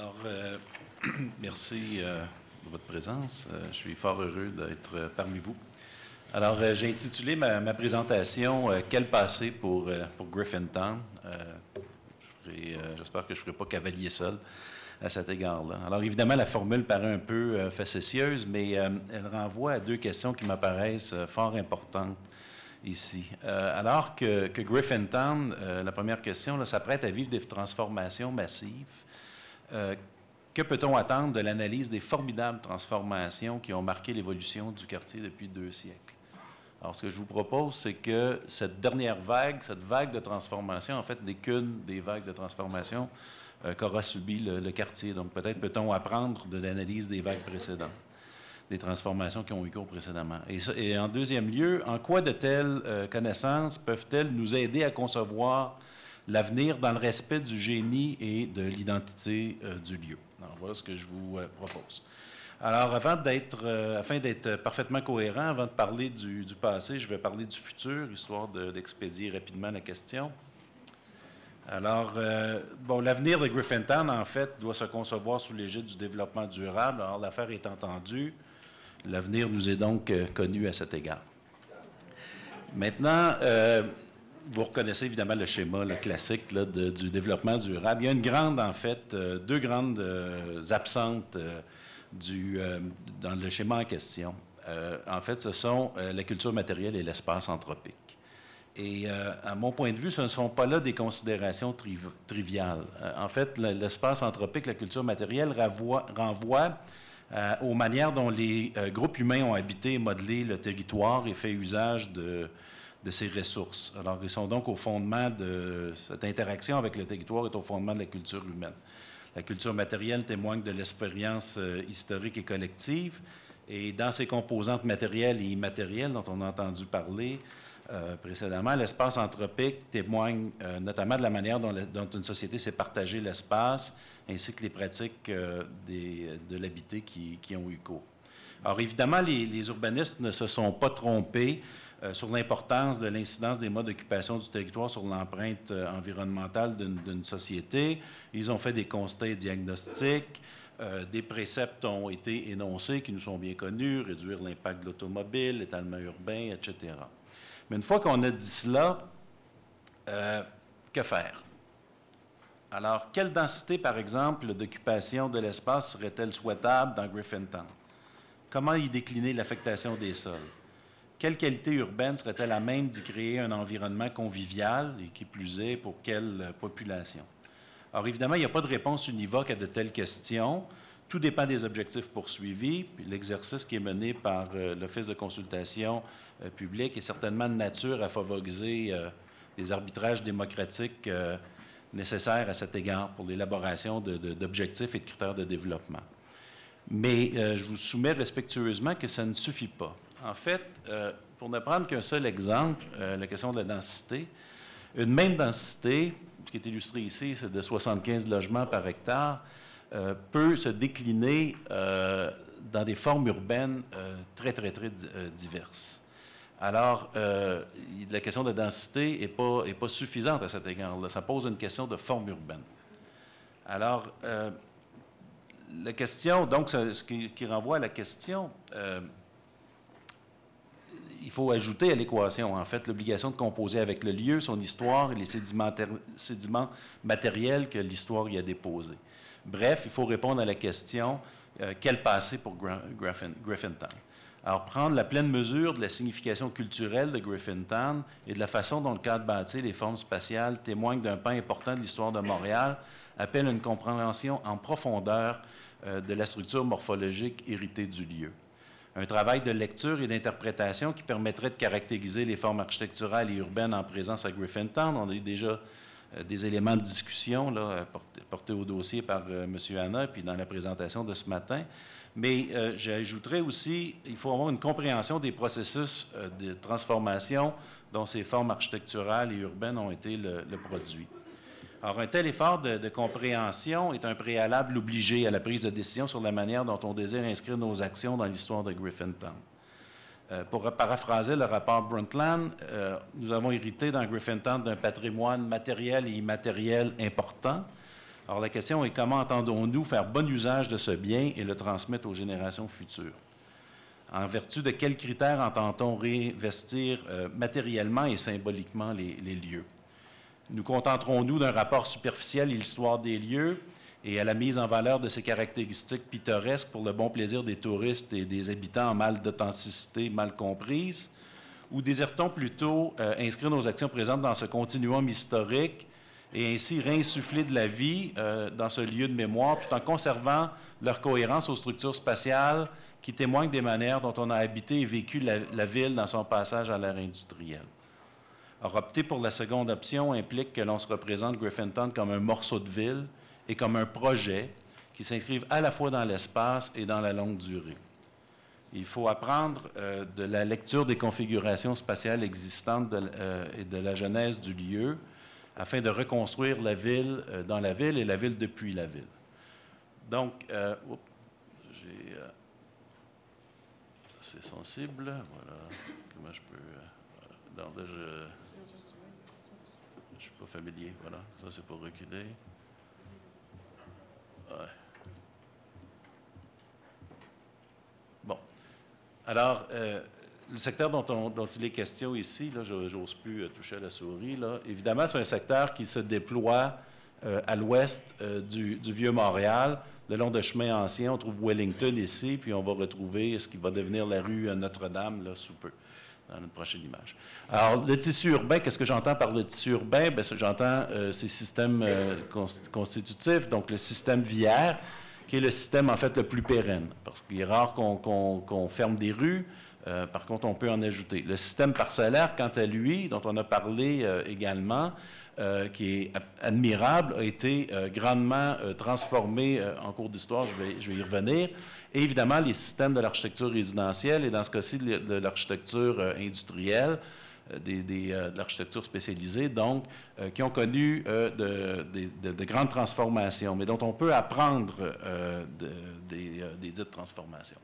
Alors, euh, merci euh, de votre présence. Euh, je suis fort heureux d'être parmi vous. Alors, j'ai intitulé ma, présentation Quel passé pour, pour Griffintown J'espère que je ne ferai pas cavalier seul à cet égard-là. Alors, évidemment, la formule paraît un peu facétieuse, mais elle renvoie à deux questions qui m'apparaissent fort importantes ici. alors que, que Griffintown, la première question, s'apprête à vivre des transformations massives, euh, que peut-on attendre de l'analyse des formidables transformations qui ont marqué l'évolution du quartier depuis deux siècles? Alors, ce que je vous propose, c'est que cette dernière vague, cette vague de transformation, en fait, n'est qu'une des vagues de transformation euh, qu'aura subi le, quartier. Donc, peut-être peut-on apprendre de l'analyse des vagues précédentes, des transformations qui ont eu cours précédemment. Et, en deuxième lieu, en quoi de telles euh, connaissances peuvent-elles nous aider à concevoir l'avenir dans le respect du génie et de l'identité euh, du lieu. Alors, voilà ce que je vous euh, propose. Alors, avant d'être, euh, afin d'être parfaitement cohérent, avant de parler du, passé, je vais parler du futur, histoire d'expédier rapidement la question. Alors, l'avenir de Griffintown, en fait, doit se concevoir sous l'égide du développement durable. Alors, l'affaire est entendue. L'avenir nous est donc connu à cet égard. Maintenant, vous reconnaissez évidemment le schéma classique du développement durable. Il y a une grande, en fait, euh, deux grandes euh, absentes euh, du, dans le schéma en question. en fait, ce sont la culture matérielle et l'espace anthropique. Et à mon point de vue, ce ne sont pas là des considérations triviales. en fait, l'espace anthropique, la culture matérielle renvoie, aux manières dont les groupes humains ont habité et modelé le territoire et fait usage de de ces ressources. Alors, ils sont donc au fondement de cette interaction avec le territoire est au fondement de la culture humaine. La culture matérielle témoigne de l'expérience euh, historique et collective, et dans ces composantes matérielles et immatérielles dont on a entendu parler euh, précédemment, l'espace anthropique témoigne euh, notamment de la manière dont, une société s'est partagée l'espace, ainsi que les pratiques de l'habité qui, ont eu cours. Alors évidemment, les, urbanistes ne se sont pas trompés sur l'importance de l'incidence des modes d'occupation du territoire sur l'empreinte euh, environnementale d'une société. Ils ont fait des constats et diagnostics. Euh, des préceptes ont été énoncés qui nous sont bien connus, réduire l'impact de l'automobile, l'étalement urbain, etc. Mais une fois qu'on a dit cela, que faire? Alors, quelle densité, par exemple, d'occupation de l'espace serait-elle souhaitable dans Griffintown? Comment y décliner l'affectation des sols? Quelle qualité urbaine serait-elle à même d'y créer un environnement convivial et qui plus est pour quelle euh, population? Alors évidemment, il n'y a pas de réponse univoque à de telles questions. Tout dépend des objectifs poursuivis. L'exercice qui est mené par euh, l'Office de consultation euh, publique est certainement de nature à favoriser les arbitrages démocratiques nécessaires à cet égard pour l'élaboration d'objectifs et de critères de développement. Mais je vous soumets respectueusement que ça ne suffit pas. En fait, euh, pour ne prendre qu'un seul exemple, euh, la question de la densité, une même densité, ce qui est illustré ici, c'est de 75 logements par hectare, euh, peut se décliner dans des formes urbaines très, très, très diverses. Alors, la question de densité n'est pas, est pas suffisante à cet égard-là. Ça pose une question de forme urbaine. Alors, la question, donc, ce qui, qui, renvoie à la question, il faut ajouter à l'équation, en fait, l'obligation de composer avec le lieu, son histoire et les sédiments, matériels que l'histoire y a déposés. Bref, il faut répondre à la question euh, quel passé pour Griffintown? Alors, prendre la pleine mesure de la signification culturelle de Griffintown et de la façon dont le cadre bâti, les formes spatiales témoignent d'un pan important de l'histoire de Montréal appelle une compréhension en profondeur euh, de la structure morphologique héritée du lieu un travail de lecture et d'interprétation qui permettrait de caractériser les formes architecturales et urbaines en présence à Griffintown. On a eu déjà euh, des éléments de discussion là, portés, au dossier par euh, M. Anna, puis dans la présentation de ce matin. Mais euh, j'ajouterais aussi, il faut avoir une compréhension des processus de transformation dont ces formes architecturales et urbaines ont été le produit. Alors, un tel effort de, compréhension est un préalable obligé à la prise de décision sur la manière dont on désire inscrire nos actions dans l'histoire de Griffintown. Euh, pour paraphraser le rapport Brundtland, euh, nous avons hérité dans Griffintown d'un patrimoine matériel et immatériel important. Alors la question est comment entendons-nous faire bon usage de ce bien et le transmettre aux générations futures? En vertu de quels critères entend-on réinvestir euh, matériellement et symboliquement les lieux? Nous contenterons-nous d'un rapport superficiel à l'histoire des lieux et à la mise en valeur de ces caractéristiques pittoresques pour le bon plaisir des touristes et des habitants en mal d'authenticité mal comprise? Ou désire-t-on plutôt euh, inscrire nos actions présentes dans ce continuum historique et ainsi réinsuffler de la vie euh, dans ce lieu de mémoire tout en conservant leur cohérence aux structures spatiales qui témoignent des manières dont on a habité et vécu la ville dans son passage à l'ère industrielle? Alors, opter pour la seconde option implique que l'on se représente Griffintown comme un morceau de ville et comme un projet qui s'inscrive à la fois dans l'espace et dans la longue durée. Il faut apprendre euh, de la lecture des configurations spatiales existantes euh, et de la genèse du lieu afin de reconstruire la ville euh, dans la ville et la ville depuis la ville. Donc, j'ai... c'est sensible, voilà. Comment je peux... là, je... Je suis pas familier, voilà. Ça, c'est pour reculer. Bon. Alors, euh, le secteur dont, on- dont il est question ici, là, je n'ose plus euh, toucher à la souris, là, évidemment, c'est un secteur qui se déploie euh, à l'ouest du, du Vieux-Montréal, le long de chemins anciens. On trouve Wellington ici, puis on va retrouver ce qui va devenir la rue Notre-Dame, là, sous peu, dans une prochaine image. Alors, le tissu urbain, qu'est-ce que j'entends par le tissu urbain? Bien, j'entends euh, ces systèmes euh, cons- constitutifs, donc le système viaire, qui est le système, en fait, le plus pérenne, parce qu'il est rare qu'on ferme des rues. Euh, par contre, on peut en ajouter. Le système parcellaire, quant à lui, dont on a parlé euh, également, euh, qui est admirable, a été grandement transformé en cours d'histoire, je vais, y revenir. Et évidemment, les systèmes de l'architecture résidentielle et dans ce cas-ci, de l'architecture industrielle, de l'architecture spécialisée, donc, qui ont connu de, des- de- de grandes transformations, mais dont on peut apprendre de- des, des dites transformations.